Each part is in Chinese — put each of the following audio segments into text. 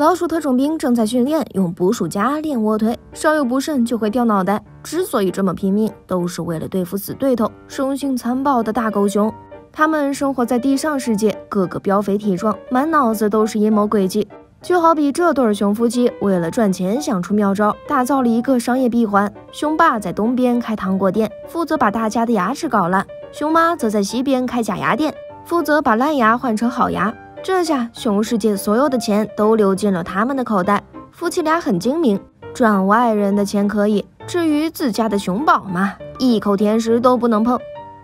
老鼠特种兵正在训练用捕鼠夹练卧推，稍有不慎就会掉脑袋。之所以这么拼命，都是为了对付死对头——生性残暴的大狗熊。他们生活在地上世界，个个膘肥体壮，满脑子都是阴谋诡计。就好比这对熊夫妻，为了赚钱想出妙招，打造了一个商业闭环。熊爸在东边开糖果店，负责把大家的牙齿搞烂；熊妈则在西边开假牙店，负责把烂牙换成好牙。这下，熊世界所有的钱都流进了他们的口袋。夫妻俩很精明，赚外人的钱可以，至于自家的熊宝嘛，一口甜食都不能碰。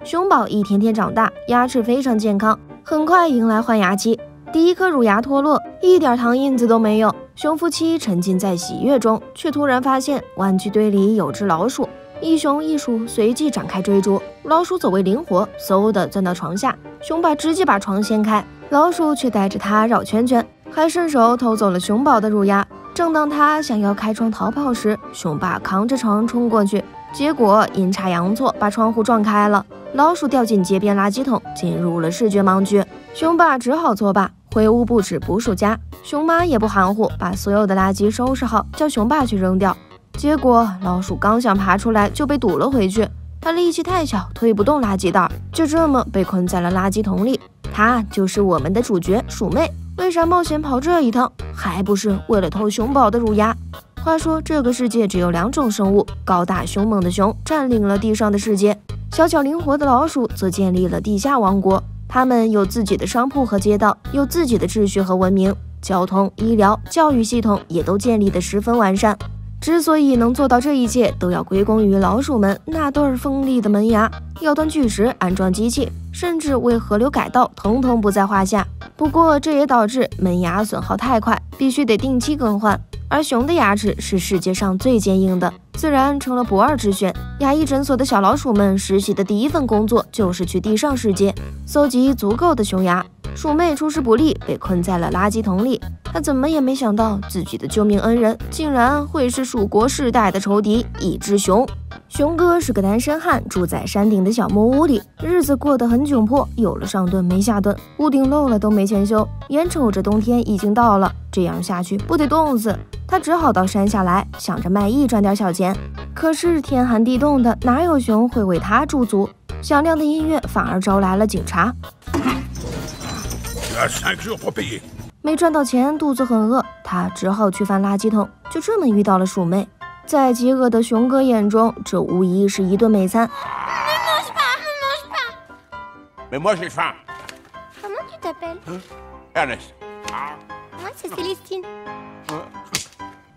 熊宝一天天长大，牙齿非常健康，很快迎来换牙期。第一颗乳牙脱落，一点糖印子都没有。熊夫妻沉浸在喜悦中，却突然发现玩具堆里有只老鼠。一熊一鼠随即展开追逐，老鼠走位灵活，嗖的钻到床下，熊爸直接把床掀开，老鼠却带着它绕圈圈，还顺手偷走了熊宝的乳牙。正当他想要开窗逃跑时，熊爸扛着床冲过去，结果阴差阳错把窗户撞开了，老鼠掉进街边垃圾桶，进入了视觉盲区。熊爸只好作罢，回屋布置捕鼠夹。熊妈也不含糊，把所有的垃圾收拾好，叫熊爸去扔掉。结果老鼠刚想爬出来，就被堵了回去。它力气太小，推不动垃圾袋，就这么被困在了垃圾桶里。它就是我们的主角鼠妹。为啥冒险跑这一趟？还不是为了偷熊宝的乳牙。话说这个世界只有两种生物：高大凶猛的熊占领了地上的世界，小巧灵活的老鼠则建立了地下王国。它们有自己的商铺和街道，有自己的秩序和文明，交通、医疗、教育系统也都建立得十分完善。之所以能做到这一切，都要归功于老鼠们那对锋利的门牙。要断巨石、安装机器，甚至为河流改道，统统不在话下。不过，这也导致门牙损耗太快，必须得定期更换。而熊的牙齿是世界上最坚硬的，自然成了不二之选。牙医诊所的小老鼠们实习的第一份工作就是去地上世界搜集足够的熊牙。鼠妹出师不利，被困在了垃圾桶里。她怎么也没想到，自己的救命恩人竟然会是蜀国世代的仇敌——一只熊。熊哥是个单身汉，住在山顶的小木屋里，日子过得很窘迫，有了上顿没下顿，屋顶漏了都没钱修。眼瞅着冬天已经到了，这样下去不得冻死。他只好到山下来，想着卖艺赚点小钱。可是天寒地冻的，哪有熊会为他驻足？响亮的音乐反而招来了警察。没赚到钱，肚子很饿，他只好去翻垃圾桶。就这么遇到了鼠妹，在饥饿的熊哥眼中，这无疑是一顿美餐。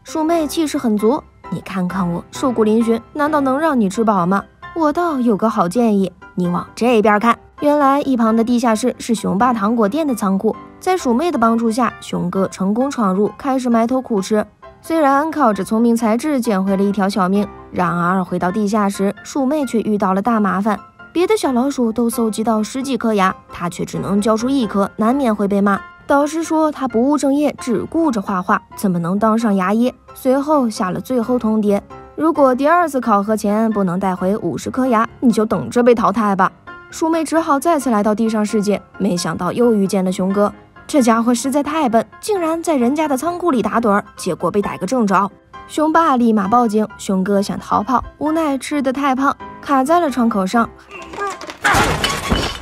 鼠妹气势很足，你看看我瘦骨嶙峋，难道能让你吃饱吗？我倒有个好建议，你往这边看。原来一旁的地下室是熊爸糖果店的仓库，在鼠妹的帮助下，熊哥成功闯入，开始埋头苦吃。虽然靠着聪明才智捡回了一条小命，然而回到地下时，鼠妹却遇到了大麻烦。别的小老鼠都搜集到十几颗牙，它却只能交出一颗，难免会被骂。导师说他不务正业，只顾着画画，怎么能当上牙医？随后下了最后通牒：如果第二次考核前不能带回五十颗牙，你就等着被淘汰吧。鼠妹只好再次来到地上世界，没想到又遇见了熊哥。这家伙实在太笨，竟然在人家的仓库里打盹儿，结果被逮个正着。熊爸立马报警，熊哥想逃跑，无奈吃的太胖，卡在了窗口上，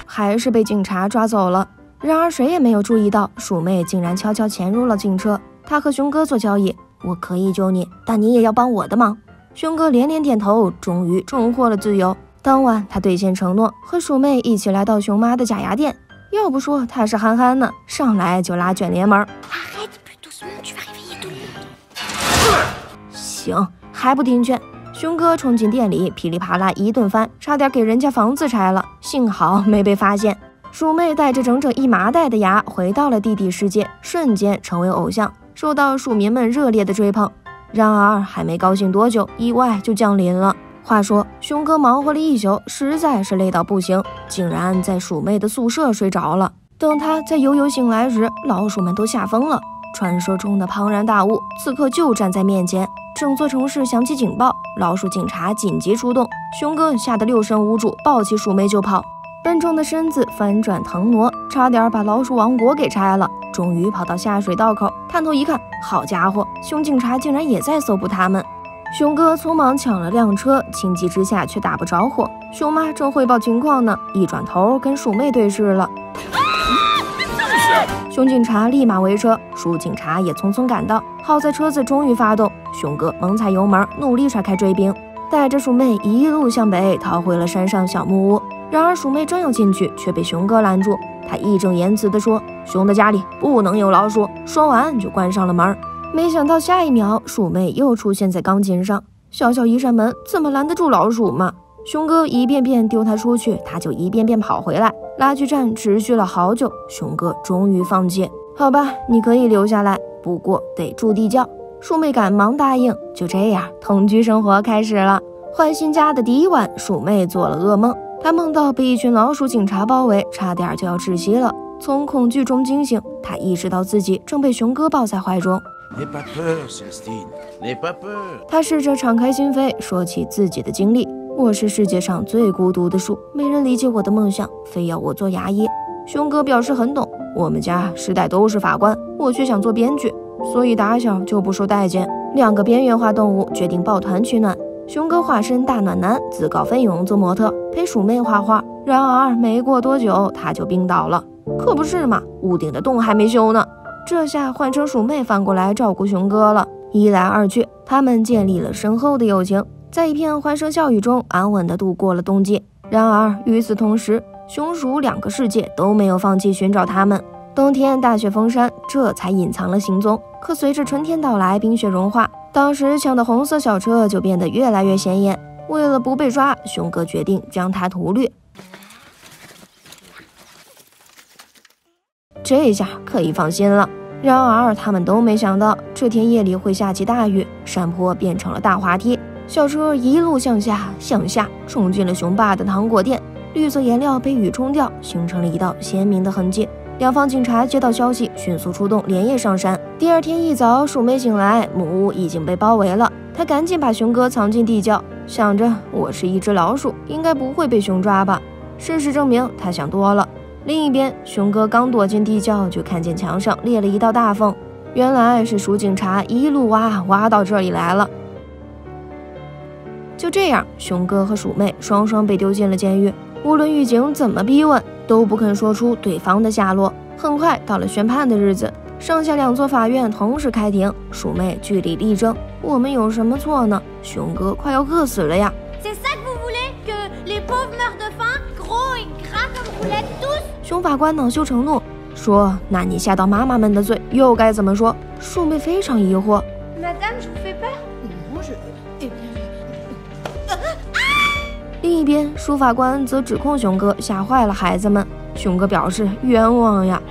还是被警察抓走了。然而谁也没有注意到，鼠妹竟然悄悄潜入了警车。她和熊哥做交易：我可以救你，但你也要帮我的忙。熊哥连连点头，终于重获了自由。当晚，他兑现承诺，和鼠妹一起来到熊妈的假牙店。要不说他是憨憨呢，上来就拉卷帘门。行，还不听劝。熊哥冲进店里，噼里啪啦一顿翻，差点给人家房子拆了。幸好没被发现。鼠妹带着整整一麻袋的牙回到了地底世界，瞬间成为偶像，受到鼠民们热烈的追捧。然而，还没高兴多久，意外就降临了。话说，熊哥忙活了一宿，实在是累到不行，竟然在鼠妹的宿舍睡着了。等他在悠悠醒来时，老鼠们都吓疯了。传说中的庞然大物，此刻就站在面前。整座城市响起警报，老鼠警察紧急出动。熊哥吓得六神无主，抱起鼠妹就跑。笨重的身子翻转腾挪，差点把老鼠王国给拆了。终于跑到下水道口，探头一看，好家伙，熊警察竟然也在搜捕他们。熊哥匆忙抢了辆车，情急之下却打不着火。熊妈正汇报情况呢，一转头跟鼠妹对视了。熊警察立马围车，鼠警察也匆匆赶到。好在车子终于发动，熊哥猛踩油门，努力甩开追兵，带着鼠妹一路向北逃回了山上小木屋。然而鼠妹正要进去，却被熊哥拦住。他义正言辞地说：“熊的家里不能有老鼠。”说完就关上了门。没想到下一秒，鼠妹又出现在钢琴上。小小一扇门，怎么拦得住老鼠嘛？熊哥一遍遍丢他出去，他就一遍遍跑回来。拉锯战持续了好久，熊哥终于放弃。好吧，你可以留下来，不过得住地窖。鼠妹赶忙答应。就这样，同居生活开始了。换新家的第一晚，鼠妹做了噩梦，她梦到被一群老鼠警察包围，差点就要窒息了。从恐惧中惊醒，他意识到自己正被熊哥抱在怀中。他试着敞开心扉，说起自己的经历。我是世界上最孤独的树，没人理解我的梦想，非要我做牙医。熊哥表示很懂。我们家世代都是法官，我却想做编剧，所以打小就不受待见。两个边缘化动物决定抱团取暖。熊哥化身大暖男，自告奋勇做模特，陪鼠妹画画。然而没过多久，他就病倒了。可不是嘛，屋顶的洞还没修呢。这下换成鼠妹翻过来照顾熊哥了。一来二去，他们建立了深厚的友情，在一片欢声笑语中安稳地度过了冬季。然而与此同时，熊鼠两个世界都没有放弃寻找他们。冬天大雪封山，这才隐藏了行踪。可随着春天到来，冰雪融化，当时抢的红色小车就变得越来越显眼。为了不被抓，熊哥决定将它涂绿。这下可以放心了。然而，他们都没想到这天夜里会下起大雨，山坡变成了大滑梯，小车一路向下，向下冲进了熊爸的糖果店。绿色颜料被雨冲掉，形成了一道鲜明的痕迹。两方警察接到消息，迅速出动，连夜上山。第二天一早，鼠妹醒来，木屋已经被包围了。她赶紧把熊哥藏进地窖，想着我是一只老鼠，应该不会被熊抓吧。事实证明，她想多了。另一边，熊哥刚躲进地窖，就看见墙上裂了一道大缝，原来是鼠警察一路挖挖到这里来了。就这样，熊哥和鼠妹双双被丢进了监狱。无论狱警怎么逼问，都不肯说出对方的下落。很快到了宣判的日子，剩下两座法院同时开庭。鼠妹据理力争：“我们有什么错呢？熊哥快要饿死了呀！”熊法官恼羞成怒，说：“那你吓到妈妈们的罪又该怎么说？”树妹非常疑惑。另一边，书法官则指控熊哥吓坏了孩子们。熊哥表示冤枉呀！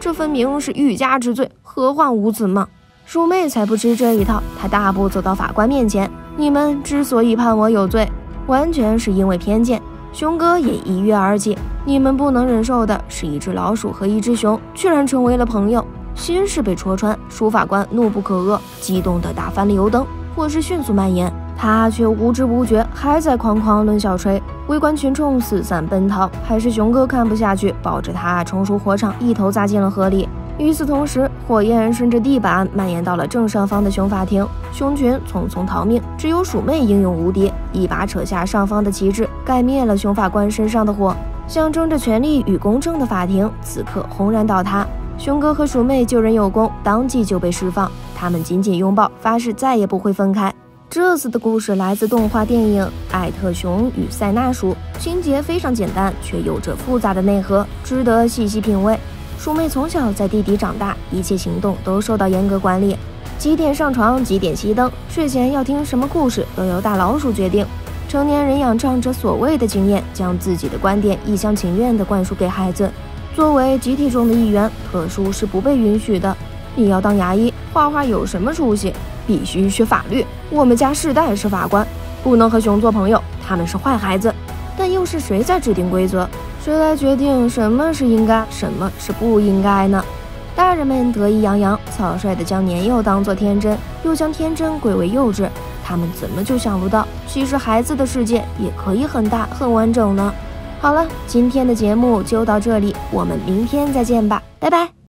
这分明是欲加之罪，何患无辞嘛？树妹才不吃这一套，她大步走到法官面前：“你们之所以判我有罪。”完全是因为偏见，熊哥也一跃而起。你们不能忍受的是一只老鼠和一只熊居然成为了朋友，心事被戳穿。书法官怒不可遏，激动地打翻了油灯，火势迅速蔓延，他却无知无觉，还在哐哐抡小锤。围观群众四散奔逃，还是熊哥看不下去，抱着他冲出火场，一头扎进了河里。与此同时，火焰顺着地板蔓延到了正上方的熊法庭，熊群匆匆逃命，只有鼠妹英勇无敌，一把扯下上方的旗帜，盖灭了熊法官身上的火。象征着权力与公正的法庭，此刻轰然倒塌。熊哥和鼠妹救人有功，当即就被释放。他们紧紧拥抱，发誓再也不会分开。这次的故事来自动画电影《艾特熊与塞纳鼠》，情节非常简单，却有着复杂的内核，值得细细品味。鼠妹从小在地底长大，一切行动都受到严格管理，几点上床，几点熄灯，睡前要听什么故事都由大老鼠决定。成年人仰仗着所谓的经验，将自己的观点一厢情愿地灌输给孩子。作为集体中的一员，特殊是不被允许的。你要当牙医，画画有什么出息？必须学法律。我们家世代是法官，不能和熊做朋友，他们是坏孩子。又是谁在制定规则？谁来决定什么是应该，什么是不应该呢？大人们得意洋洋，草率地将年幼当作天真，又将天真归为幼稚。他们怎么就想不到，其实孩子的世界也可以很大、很完整呢？好了，今天的节目就到这里，我们明天再见吧，拜拜。